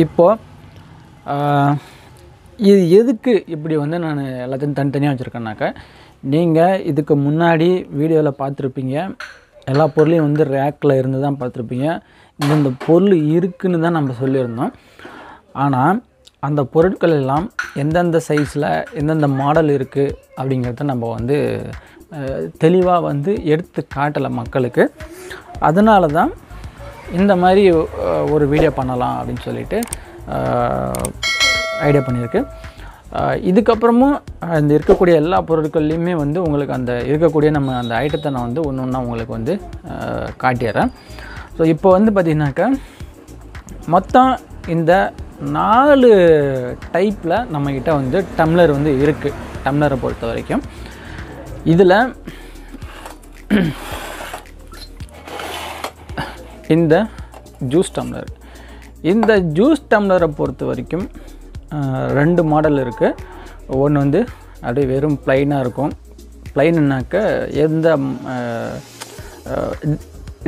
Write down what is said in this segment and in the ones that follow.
இப்போது இது எதுக்கு இப்படி வந்து நான் எல்லாத்தையும் தனித்தனியாக வச்சுருக்கேன்னாக்கா நீங்கள் இதுக்கு முன்னாடி வீடியோவில் பார்த்துருப்பீங்க. எல்லா பொருளையும் வந்து ரேக்கில் இருந்து தான் பார்த்துருப்பீங்க. இந்தந்த பொருள் இருக்குன்னு தான் நம்ம சொல்லியிருந்தோம். ஆனால் அந்த பொருட்கள் எல்லாம் எந்தெந்த சைஸில் எந்தெந்த மாடல் இருக்குது அப்படிங்கிறத நம்ம வந்து தெளிவாக வந்து எடுத்து காட்டலை மக்களுக்கு. அதனால தான் இந்த மாதிரி ஒரு வீடியோ பண்ணலாம் அப்படின்னு சொல்லிட்டு ஐடியா பண்ணியிருக்கு. இதுக்கப்புறமும் இந்த இருக்கக்கூடிய எல்லா பொருட்கள்லேயுமே வந்து உங்களுக்கு அந்த இருக்கக்கூடிய நம்ம அந்த ஐட்டத்தை நான் வந்து ஒன்று ஒன்றா உங்களுக்கு வந்து காட்டிடுறேன் ஸோ இப்போ வந்து பார்த்திங்கனாக்கா மொத்தம் இந்த நாலு டைப்பில் நம்மக்கிட்ட வந்து டம்ளர் வந்து இருக்குது டம்ளரை பொறுத்த வரைக்கும் இதில் இந்த ஜூஸ் டம்ளர் இந்த ஜூஸ் டம்ளரை பொறுத்த வரைக்கும் ரெண்டு மாடல் இருக்குது ஒன்று வந்து அப்படியே வெறும் ப்ளைனாக இருக்கும். ப்ளைனுனாக்க எந்த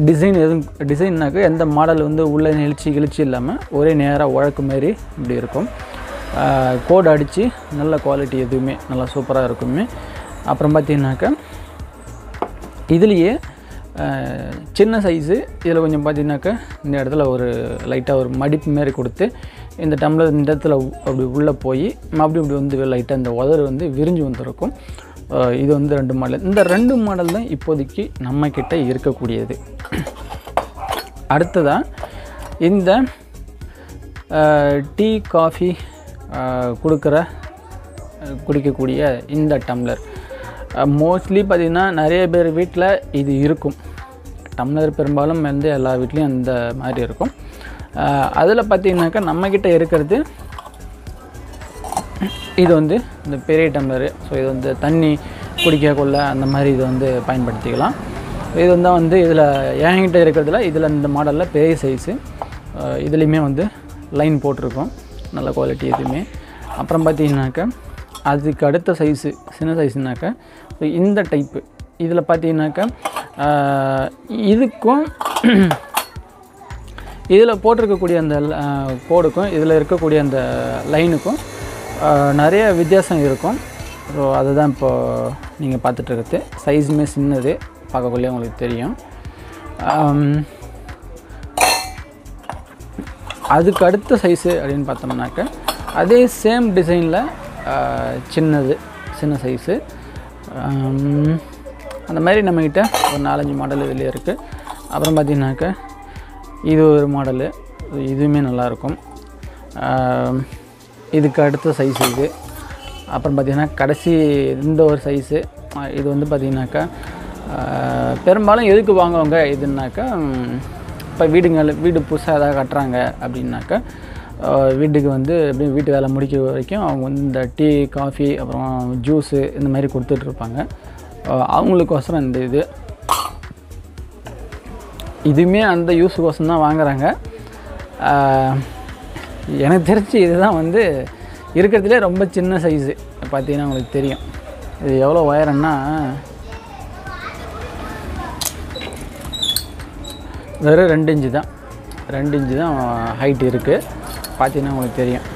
டிசைன் எதுவும் டிசைன்னாக்க எந்த மாடல் வந்து உள்ளே நெளிச்சி கிழிச்சி இல்லாமல் ஒரே நேராக உழக்கு மாதிரி இப்படி இருக்கும். கோடு அடித்து நல்ல குவாலிட்டி எதுவுமே நல்லா சூப்பராக இருக்குமே. அப்புறம் பார்த்தீங்கன்னாக்கா இதுலேயே சின்ன சைஸு இதில் கொஞ்சம் பார்த்தீங்கன்னாக்கா இந்த இடத்துல ஒரு லைட்டாக ஒரு மடிப்பு மாரி கொடுத்து இந்த டம்ளர் இந்த இடத்துல அப்படி உள்ளே போய் மறுபடியும் இப்படி வந்து லைட்டாக இந்த உதறு வந்து விரிஞ்சு வந்திருக்கும். இது வந்து ரெண்டு மாடல் இந்த ரெண்டு மாடல் தான் இப்போதைக்கு நம்மக்கிட்ட இருக்கக்கூடியது. அடுத்ததாக இந்த டீ காஃபி கொடுக்குற குடிக்கக்கூடிய இந்த டம்ளர் மோஸ்ட்லி பார்த்திங்கன்னா நிறைய பேர் வீட்டில் இது இருக்கும். டம்ளர் பெரும்பாலும் வந்து எல்லா வீட்லேயும் அந்த மாதிரி இருக்கும். அதில் பார்த்திங்கனாக்கா நம்மக்கிட்ட இருக்கிறது இது வந்து இந்த பெரிய டம்ளரு. ஸோ இது வந்து தண்ணி குடிக்க கொள்ள அந்த மாதிரி இது வந்து பயன்படுத்திக்கலாம். இது வந்து வந்து இதில் என்கிட்ட இருக்கிறதுல இதில் இந்த மாடலில் பெரிய சைஸு இதுலேயுமே வந்து லைன் போட்டிருக்கோம். நல்ல குவாலிட்டி எதுவுமே. அப்புறம் பார்த்தீங்கன்னாக்கா அதுக்கு அடுத்த சைஸு சின்ன சைஸுனாக்கா இந்த டைப்பு இதில் பார்த்தீங்கன்னாக்கா இதுக்கும் இதில் போட்டிருக்கக்கூடிய அந்த கோடுக்கும் இதில் இருக்கக்கூடிய அந்த லைனுக்கும் நிறைய வித்தியாசம் இருக்கும். ஸோ அதுதான் இப்போது நீங்கள் பார்த்துட்ருக்கிறது சைஸுமே சின்னது பார்க்கக்குள்ளே உங்களுக்கு தெரியும். அதுக்கு அடுத்த சைஸு அப்படின்னு பார்த்தோம்னாக்க அதே சேம் டிசைனில் சின்னது சின்ன சைஸு அந்த மாதிரி நம்மக்கிட்ட ஒரு நாலஞ்சு மாடல் இதில் இருக்குது அப்புறம் பார்த்திங்கனாக்கா இது ஒரு மாடலு இதுவுமே நல்லாயிருக்கும் இதுக்கு அடுத்த சைஸ் இது. அப்புறம் பார்த்திங்கன்னா கடைசி இந்த ஒரு சைஸு இது வந்து பார்த்திங்கனாக்கா பெரும்பாலும் எதுக்கு வாங்குவாங்க இதுனாக்கா இப்போ வீடுங்கள் வீடு புதுசாக எதாவது கட்டுறாங்க அப்படின்னாக்கா வீட்டுக்கு வந்து எப்படியும் வீட்டு வேலை முடிக்கிற வரைக்கும் அவங்க வந்து இந்த டீ காஃபி அப்புறம் ஜூஸு இந்த மாதிரி கொடுத்துட்ருப்பாங்க அவங்களுக்கோசரம் இந்த இது. இதுவுமே அந்த யூஸுக்கோசரம் தான் வாங்குறாங்க. எனக்கு தெரிஞ்சு இதுதான் வந்து இருக்கிறதுலே ரொம்ப சின்ன சைஸு பார்த்தீங்கன்னா உங்களுக்கு தெரியும். இது எவ்வளோ உயரம்னா வெறும் ரெண்டு இன்ச்சு தான். ரெண்டு இன்ச்சு தான் ஹைட் இருக்குது பார்த்தீங்கன்னா உங்களுக்கு தெரியும்.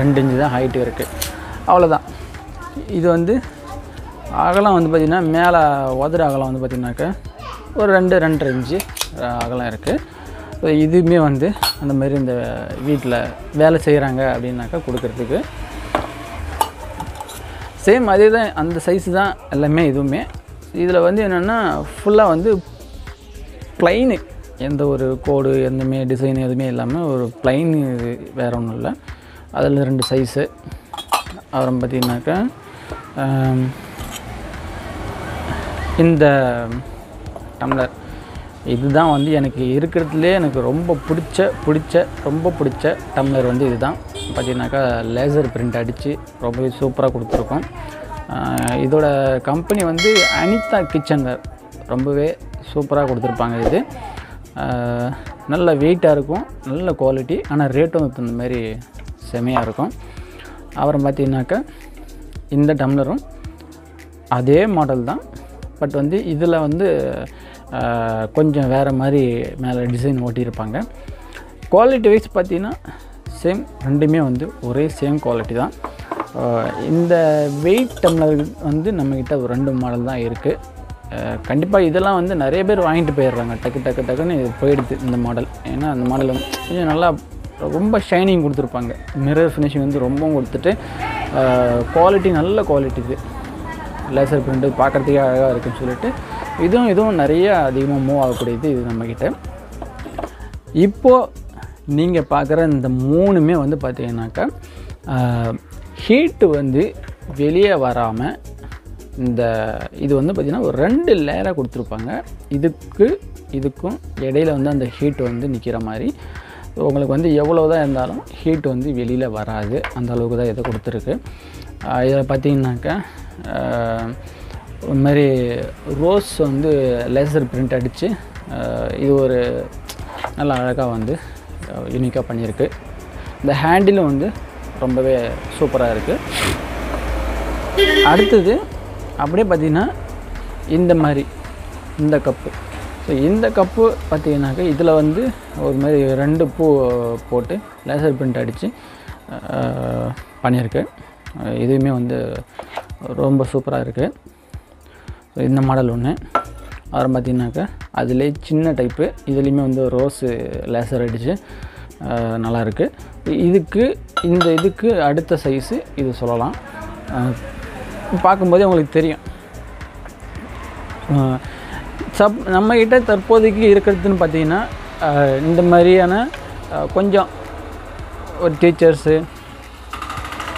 ரெண்டு இன்ச்சு தான் ஹைட்டு இருக்குது அவ்வளோதான் இது வந்து அகலம் வந்து பார்த்திங்கன்னா மேலே உதறு அகலம் வந்து பார்த்திங்கனாக்கா ஒரு ரெண்டு ரெண்டரை இன்ச்சு அகலம் இருக்குது இதுவுமே வந்து அந்த மாதிரி இந்த வீட்டில் வேலை செய்கிறாங்க அப்படின்னாக்கா கொடுக்குறதுக்கு. சேம் அதே தான் அந்த சைஸு தான் எல்லாமே இதுவுமே. இதில் வந்து என்னென்னா ஃபுல்லாக வந்து ப்ளைனு எந்த ஒரு கோடு எந்தமே டிசைன் எதுவுமே இல்லாமல் ஒரு ப்ளைன் இது வேறு ஒன்றும் இல்லை. அதில் ரெண்டு சைஸு அப்புறம் பார்த்திங்கனாக்கா இந்த டம்ளர் இதுதான் வந்து எனக்கு இருக்கிறதுலே எனக்கு ரொம்ப பிடிச்ச பிடிச்ச ரொம்ப பிடிச்ச டம்ளர் வந்து இதுதான். பார்த்தீங்கன்னாக்கா லேசர் பிரிண்ட் அடித்து ரொம்பவே சூப்பராக கொடுத்துருக்கோம். இதோட கம்பெனி வந்து அனிதா கிச்சன்வேர் ரொம்பவே சூப்பராக கொடுத்துருப்பாங்க இது. நல்ல வெயிட்டாக இருக்கும் நல்ல குவாலிட்டி ஆனால் ரேட்டும் தகுந்த மாதிரி செமையாக இருக்கும். அப்புறம் பார்த்தீங்கன்னாக்கா இந்த டம்ளரும் அதே மாடல் தான். பட் வந்து இதில் வந்து கொஞ்சம் வேறு மாதிரி மேலே டிசைன் ஓட்டியிருப்பாங்க. குவாலிட்டி வைஸ் பார்த்தீங்கன்னா சேம் ரெண்டுமே வந்து ஒரே சேம் குவாலிட்டி தான். இந்த வெயிட் டம்ளர் வந்து நம்மக்கிட்ட ஒரு ரெண்டு மாடல் தான் இருக்குது கண்டிப்பாக இதெல்லாம் வந்து நிறைய பேர் வாங்கிட்டு போயிடுறாங்க. டக்கு டக்கு டக்குன்னு இது போயிடுது இந்த மாடல் ஏன்னா அந்த மாடல் வந்து கொஞ்சம் நல்லா ரொம்ப ஷைனிங் கொடுத்துருப்பாங்க. மிரர் ஃபினிஷிங் வந்து ரொம்பவும் கொடுத்துட்டு குவாலிட்டி நல்ல குவாலிட்டி இது. லேசர் பிரிண்ட் பார்க்குறதுக்கே அழகாக இருக்குன்னு சொல்லிட்டு இதுவும் இதுவும் நிறைய அதிகமாக மூவ் ஆகக்கூடியது இது நம்மக்கிட்ட இப்போது நீங்கள் பார்க்குற இந்த மூணுமே வந்து பார்த்தீங்கன்னாக்கா ஹீட்டு வந்து வெளியே வராமல் இந்த இது வந்து பார்த்திங்கன்னா ஒரு ரெண்டு லேயராக கொடுத்துருப்பாங்க. இதுக்கு இதுக்கும் இடையில வந்து அந்த ஹீட் வந்து நிற்கிற மாதிரி. உங்களுக்கு வந்து எவ்வளோ தான் இருந்தாலும் ஹீட் வந்து வெளியில் வராது. அந்த அளவுக்கு தான் இதை கொடுத்துருக்கு. இதில் பார்த்தீங்கன்னாக்கா ஒரு மாதிரி ரோஸ் வந்து லேசர் பிரிண்ட் அடித்து இது ஒரு நல்ல அழகாக வந்து யூனிக்காக பண்ணியிருக்கு. இந்த ஹேண்டிலும் வந்து ரொம்பவே சூப்பராக இருக்குது அடுத்தது அப்படியே பார்த்திங்கன்னா இந்த மாதிரி இந்த கப்பு. ஸோ இந்த கப்பு பார்த்தீங்கன்னாக்கா இதில் வந்து ஒரு மாதிரி ரெண்டு பூ போட்டு லேசர் பிரிண்ட் அடித்து பண்ணியிருக்கு. இதுவுமே வந்து ரொம்ப சூப்பராக இருக்குது ஸோ இந்த மாடல் ஒன்று அப்புறம் பார்த்தீங்கன்னாக்கா அதிலே சின்ன டைப்பு இதுலேயுமே வந்து ரோஸு லேசர் அடித்து நல்லாயிருக்கு இதுக்கு இந்த இதுக்கு அடுத்த சைஸு இது சொல்லலாம். பார்க்கும்போதே உங்களுக்கு தெரியும். சப் நம்மக்கிட்ட தற்போதைக்கு இருக்கிறதுன்னு பார்த்தீங்கன்னா இந்த மாதிரியான கொஞ்சம் ஒரு டீச்சர்ஸு.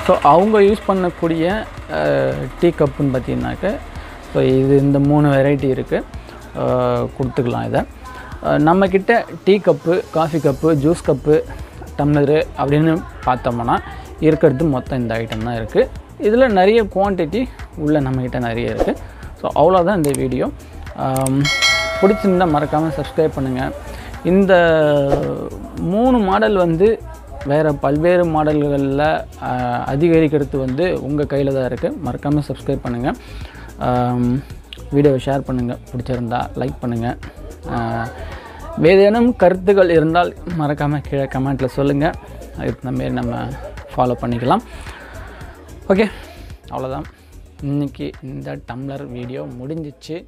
ஸோ அவங்க யூஸ் பண்ணக்கூடிய டீ கப்புன்னு பார்த்தீங்கன்னாக்க ஸோ இது இந்த மூணு வெரைட்டி இருக்குது கொடுத்துக்கலாம் இதை. நம்மக்கிட்ட tea cup coffee cup juice cup tumbler அப்படின்னு பார்த்தோம்னா இருக்கிறது மொத்தம் இந்த ஐட்டம் தான் இருக்குது இதில் நிறைய குவான்டிட்டி உள்ள நம்மக்கிட்ட நிறைய இருக்குது ஸோ அவ்வளோதான் இந்த வீடியோ பிடிச்சிருந்தால் மறக்காமல் சப்ஸ்கிரைப் பண்ணுங்கள் இந்த மூணு மாடல் வந்து வேறு பல்வேறு மாடல்களில் அதிகரிக்கிறது வந்து உங்கள் கையில் தான் இருக்குது மறக்காமல் சப்ஸ்கிரைப் பண்ணுங்கள் வீடியோவை ஷேர் பண்ணுங்கள் பிடிச்சிருந்தா லைக் பண்ணுங்கள் ஏதேனும் கருத்துக்கள் இருந்தால் மறக்காமல் கீழே கமெண்ட்டில் சொல்லுங்கள் அதுக்கு மாரி நம்ம ஃபாலோ பண்ணிக்கலாம். ஓகே அவ்வளோதான் இன்றைக்கி இந்த டம்ளர் வீடியோ முடிஞ்சிச்சு.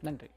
நன்றி.